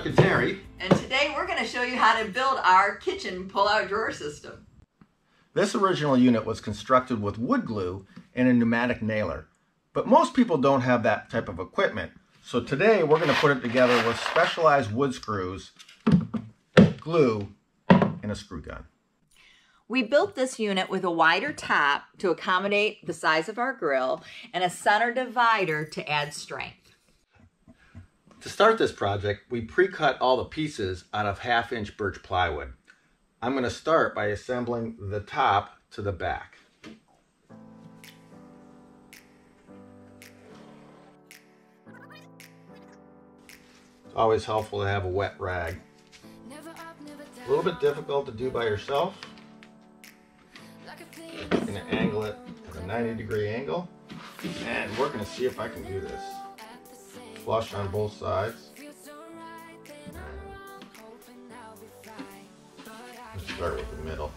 Chuck and Terry. And today we're going to show you how to build our kitchen pull-out drawer system. This original unit was constructed with wood glue and a pneumatic nailer. But most people don't have that type of equipment. So today we're going to put it together with specialized wood screws, glue, and a screw gun. We built this unit with a wider top to accommodate the size of our grill and a center divider to add strength. To start this project, we pre-cut all the pieces out of half-inch birch plywood. I'm going to start by assembling the top to the back. It's always helpful to have a wet rag. A little bit difficult to do by yourself. I'm going to angle it at a 90 degree angle. And we're going to see if I can do this. Flush on both sides. Let's start with the middle.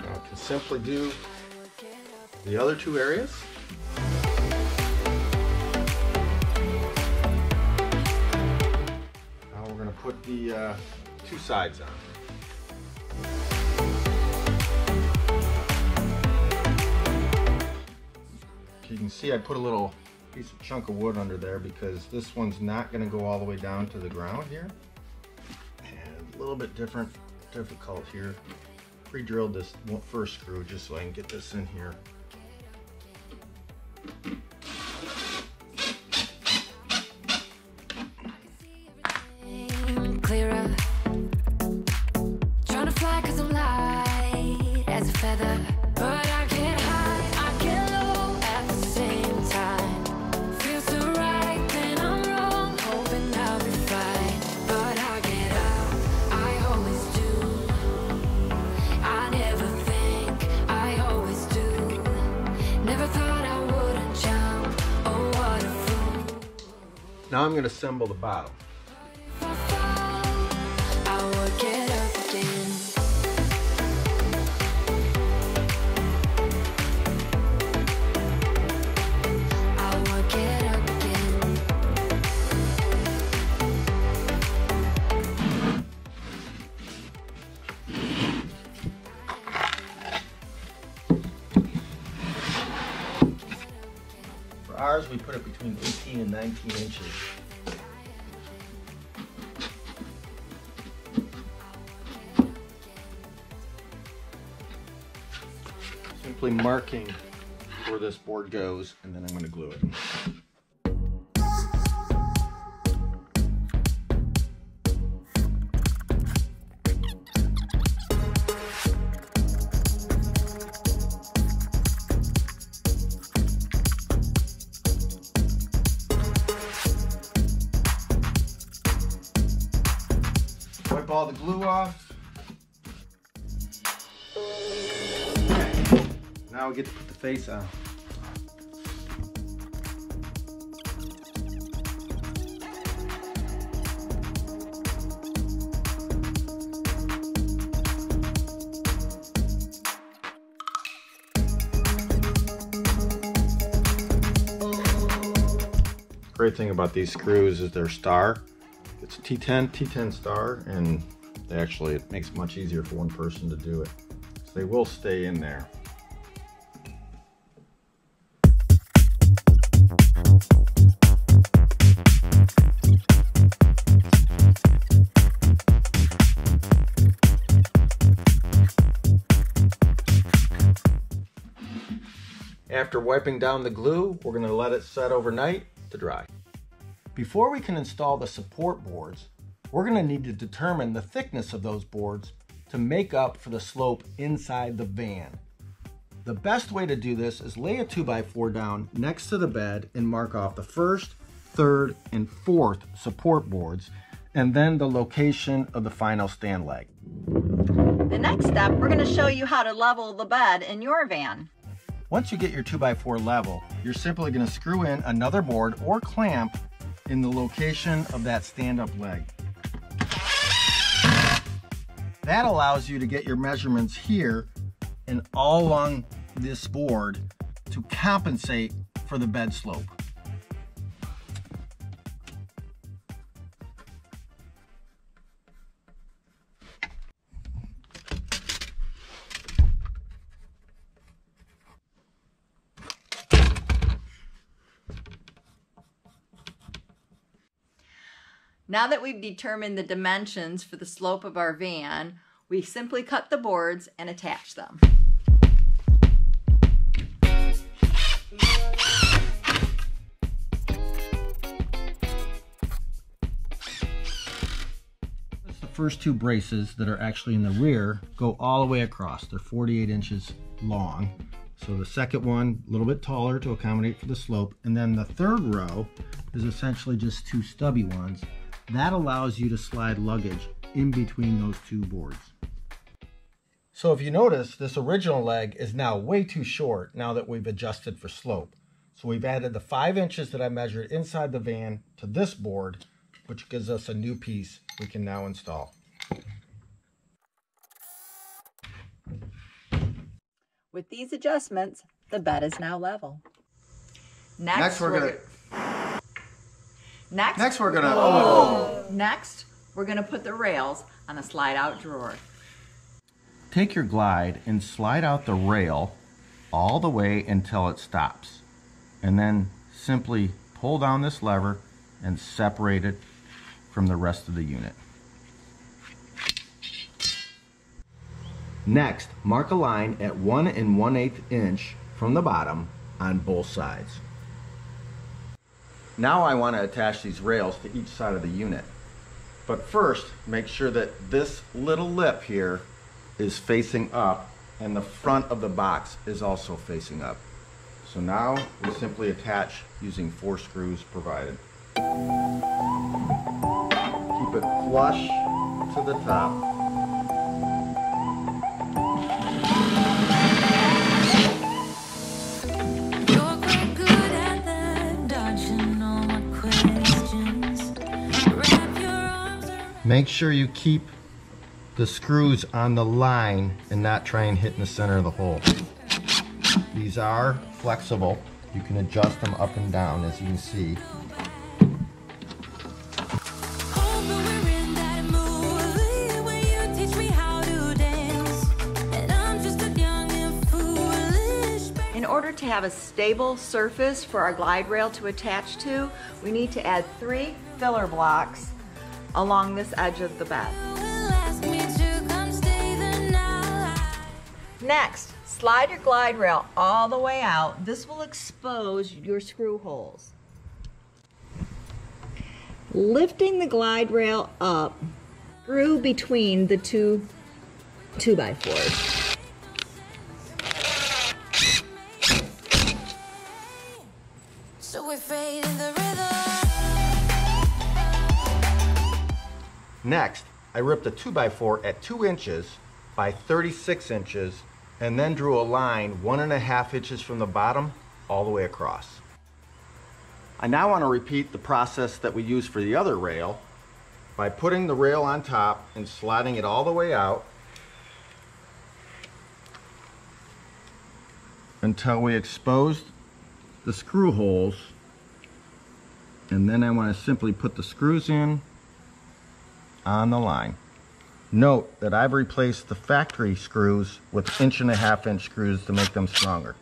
Now I can simply do the other two areas. Put the uh, two sides on. You can see I put a little piece of chunk of wood under there because this one's not going to go all the way down to the ground here. And a little bit different, difficult here. Pre-drilled this first screw just so I can get this in here. But I get I get low at the same time. Feels so right, then I'm wrong. Hoping I'll be fine. But I get out, I always do. I never think, I always do. Never thought I wouldn't jump. Oh. Now I'm to assemble the bottom. Ours, we put it between 18 and 19 inches. Simply marking where this board goes, and then I'm going to glue it. Wipe all the glue off. Okay. Now we get to put the face on. Great thing about these screws is they're star. It's a T10, T10 star, and actually, it makes it much easier for one person to do it. So they will stay in there. After wiping down the glue, we're going to let it set overnight to dry. Before we can install the support boards, we're going to need to determine the thickness of those boards to make up for the slope inside the van. The best way to do this is lay a 2x4 down next to the bed and mark off the first, third, and fourth support boards, and then the location of the final stand leg. The next step, we're going to show you how to level the bed in your van. Once you get your 2x4 level, you're simply going to screw in another board or clamp in the location of that stand-up leg. That allows you to get your measurements here and all along this board to compensate for the bed slope. Now that we've determined the dimensions for the slope of our van, we simply cut the boards and attach them. The first two braces that are actually in the rear go all the way across. They're 48 inches long. So the second one, a little bit taller to accommodate for the slope. And then the third row is essentially just two stubby ones. That allows you to slide luggage in between those two boards. So if you notice, this original leg is now way too short now that we've adjusted for slope. So we've added the five inches that I measured inside the van to this board, which gives us a new piece we can now install. With these adjustments, the bed is now level. Next, Next we're gonna Next, Next we're gonna oh. oh. Next, we're gonna put the rails on the slide-out drawer. Take your glide and slide out the rail all the way until it stops. And then simply pull down this lever and separate it from the rest of the unit. Next, mark a line at 1 and 1 8 inch from the bottom on both sides. Now I want to attach these rails to each side of the unit. But first, make sure that this little lip here is facing up and the front of the box is also facing up. So now we simply attach using four screws provided. Keep it flush to the top. Make sure you keep the screws on the line and not try and hit in the center of the hole. These are flexible. You can adjust them up and down as you can see. In order to have a stable surface for our glide rail to attach to, we need to add three filler blocks along this edge of the bed. Next, slide your glide rail all the way out. This will expose your screw holes. Lifting the glide rail up, screw between the two 2 Next, I ripped a 2x4 at 2 inches by 36 inches and then drew a line one and a half inches from the bottom all the way across. I now want to repeat the process that we used for the other rail by putting the rail on top and sliding it all the way out until we exposed the screw holes and then I want to simply put the screws in on the line. Note that I've replaced the factory screws with inch and a half inch screws to make them stronger.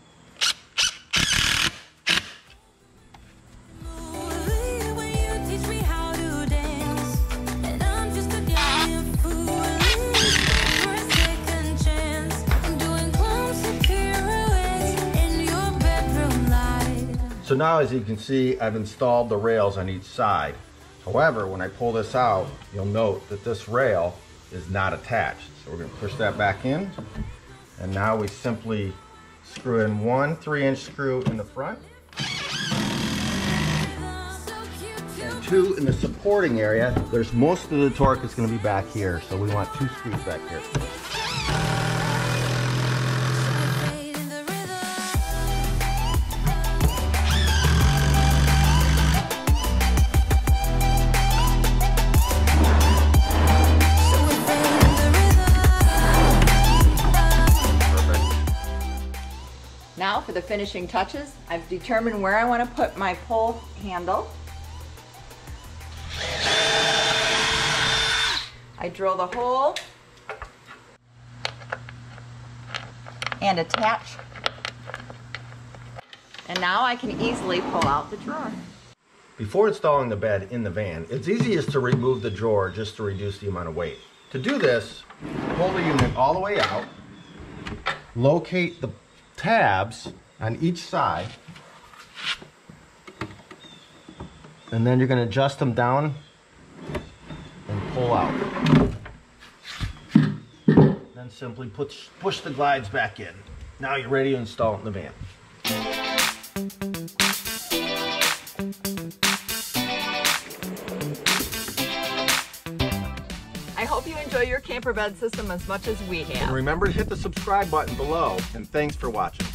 So now as you can see, I've installed the rails on each side. However, when I pull this out, you'll note that this rail is not attached. So we're gonna push that back in. And now we simply screw in one three inch screw in the front and two in the supporting area. There's most of the torque is gonna be back here. So we want two screws back here. For the finishing touches. I've determined where I want to put my pull handle. I drill the hole and attach. And now I can easily pull out the drawer. Before installing the bed in the van, it's easiest to remove the drawer just to reduce the amount of weight. To do this, pull the unit all the way out, locate the tabs on each side, and then you're going to adjust them down and pull out. Then simply push, push the glides back in. Now you're ready to install it in the van. Enjoy your camper bed system as much as we have. And remember to hit the subscribe button below, and thanks for watching.